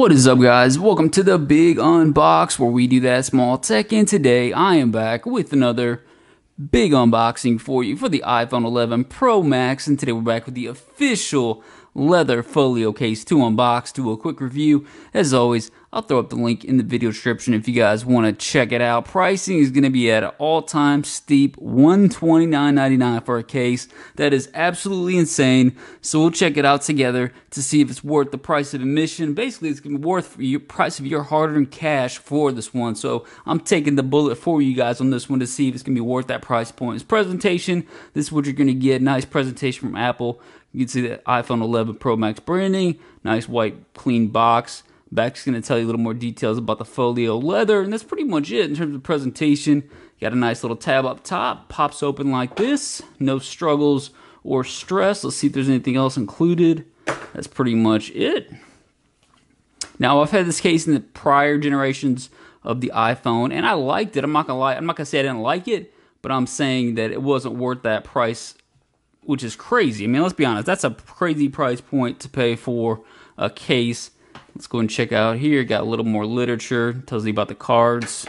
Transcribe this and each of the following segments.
What is up, guys? Welcome to the big unbox where we do that small tech. And today I am back with another big unboxing for you for the iPhone 11 Pro Max. And today we're back with the official leather folio case to unbox, do a quick review. As always, I'll throw up the link in the video description if you guys want to check it out. Pricing is going to be at an all-time steep $129.99 for a case. That is absolutely insane. So we'll check it out together to see if it's worth the price of admission. Basically, it's going to be worth the price of your hard-earned cash for this one. So I'm taking the bullet for you guys on this one to see if it's going to be worth that price point. It's presentation. This is what you're going to get. Nice presentation from Apple. You can see the iPhone 11 Pro Max branding. Nice white clean box. Back's going to tell you a little more details about the folio leather, and that's pretty much it in terms of presentation. Got a nice little tab up top, pops open like this. No struggles or stress. Let's see if there's anything else included. That's pretty much it. Now, I've had this case in the prior generations of the iPhone, and I liked it. I'm not gonna lie. I'm not gonna say I didn't like it, but I'm saying that it wasn't worth that price, which is crazy. I mean, let's be honest. That's a crazy price point to pay for a case Let's go and check out here. Got a little more literature. Tells you about the cards.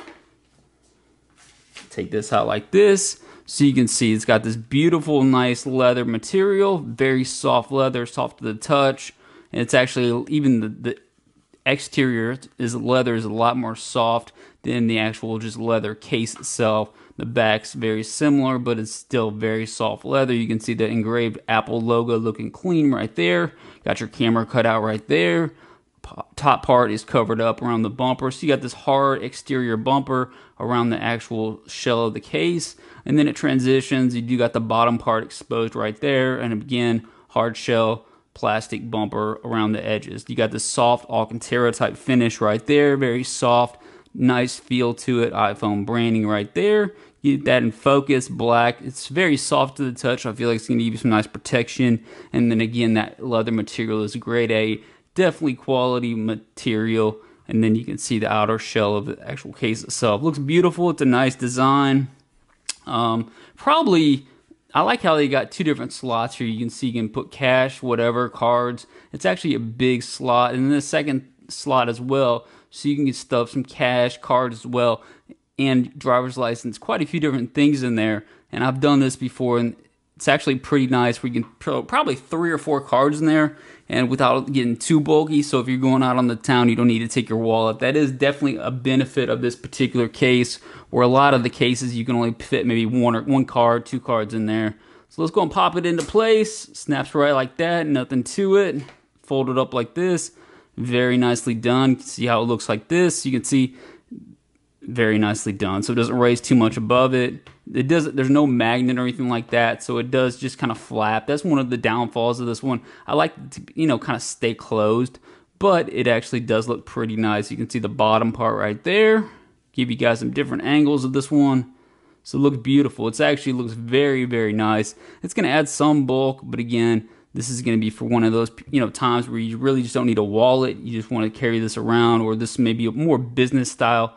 Take this out like this. So you can see it's got this beautiful, nice leather material. Very soft leather, soft to the touch. And it's actually, even the, the exterior is leather is a lot more soft than the actual just leather case itself. The back's very similar, but it's still very soft leather. You can see the engraved Apple logo looking clean right there. Got your camera cut out right there top part is covered up around the bumper. So you got this hard exterior bumper around the actual shell of the case. And then it transitions. You do got the bottom part exposed right there. And again, hard shell plastic bumper around the edges. You got this soft Alcantara type finish right there. Very soft, nice feel to it. iPhone branding right there. Get that in focus, black. It's very soft to the touch. I feel like it's going to give you some nice protection. And then again, that leather material is grade A definitely quality material. And then you can see the outer shell of the actual case itself. Looks beautiful. It's a nice design. Um, probably, I like how they got two different slots here. You can see you can put cash, whatever, cards. It's actually a big slot. And then the second slot as well. So you can stuff some cash, cards as well, and driver's license. Quite a few different things in there. And I've done this before, and it's actually pretty nice you can probably three or four cards in there and without getting too bulky. So if you're going out on the town, you don't need to take your wallet. That is definitely a benefit of this particular case where a lot of the cases you can only fit maybe one or one card, two cards in there. So let's go and pop it into place. Snaps right like that, nothing to it. Fold it up like this. Very nicely done. See how it looks like this. You can see very nicely done. So it doesn't raise too much above it. It does. There's no magnet or anything like that, so it does just kind of flap. That's one of the downfalls of this one. I like to, you know, kind of stay closed, but it actually does look pretty nice. You can see the bottom part right there. Give you guys some different angles of this one. So it looks beautiful. It actually looks very, very nice. It's going to add some bulk, but again, this is going to be for one of those you know times where you really just don't need a wallet. You just want to carry this around, or this may be a more business style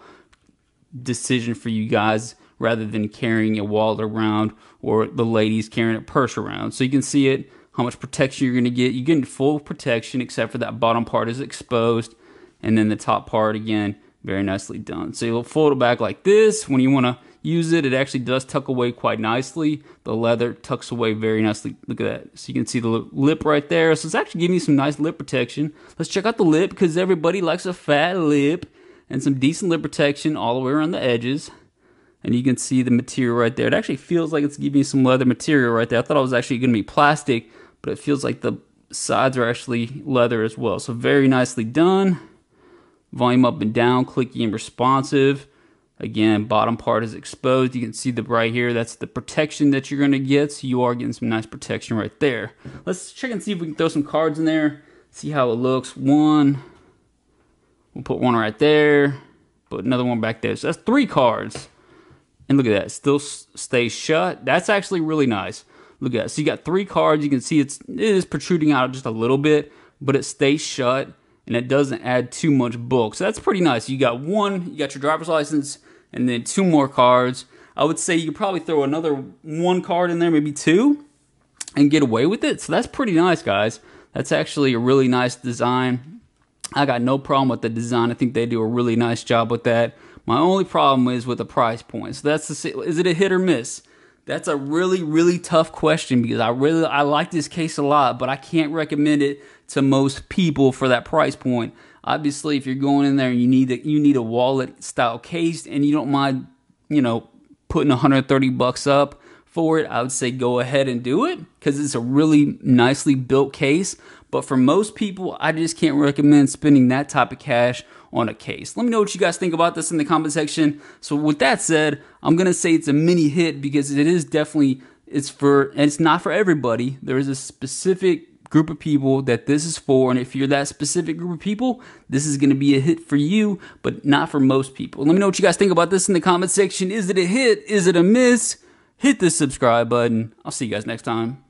decision for you guys rather than carrying a wallet around or the ladies carrying a purse around. So you can see it, how much protection you're going to get. You're getting full protection except for that bottom part is exposed. And then the top part, again, very nicely done. So you'll fold it back like this. When you want to use it, it actually does tuck away quite nicely. The leather tucks away very nicely. Look at that. So you can see the lip right there. So it's actually giving you some nice lip protection. Let's check out the lip because everybody likes a fat lip and some decent lip protection all the way around the edges. And you can see the material right there. It actually feels like it's giving you some leather material right there. I thought it was actually going to be plastic, but it feels like the sides are actually leather as well. So very nicely done. Volume up and down, clicky and responsive. Again, bottom part is exposed. You can see the right here. That's the protection that you're going to get. So you are getting some nice protection right there. Let's check and see if we can throw some cards in there. See how it looks. One, We'll put one right there, put another one back there. So that's three cards. And look at that, still stays shut. That's actually really nice. Look at that. So you got three cards. You can see it's it is protruding out just a little bit, but it stays shut and it doesn't add too much bulk. So that's pretty nice. You got one, you got your driver's license, and then two more cards. I would say you could probably throw another one card in there, maybe two, and get away with it. So that's pretty nice, guys. That's actually a really nice design. I got no problem with the design. I think they do a really nice job with that. My only problem is with the price point. So that's the is it a hit or miss? That's a really really tough question because I really I like this case a lot, but I can't recommend it to most people for that price point. Obviously, if you're going in there and you need a, you need a wallet style case and you don't mind, you know, putting 130 bucks up for it, I would say go ahead and do it because it's a really nicely built case. But for most people, I just can't recommend spending that type of cash on a case. Let me know what you guys think about this in the comment section. So with that said, I'm gonna say it's a mini hit because it is definitely it's for and it's not for everybody. There is a specific group of people that this is for, and if you're that specific group of people, this is gonna be a hit for you, but not for most people. Let me know what you guys think about this in the comment section. Is it a hit? Is it a miss? Hit the subscribe button. I'll see you guys next time.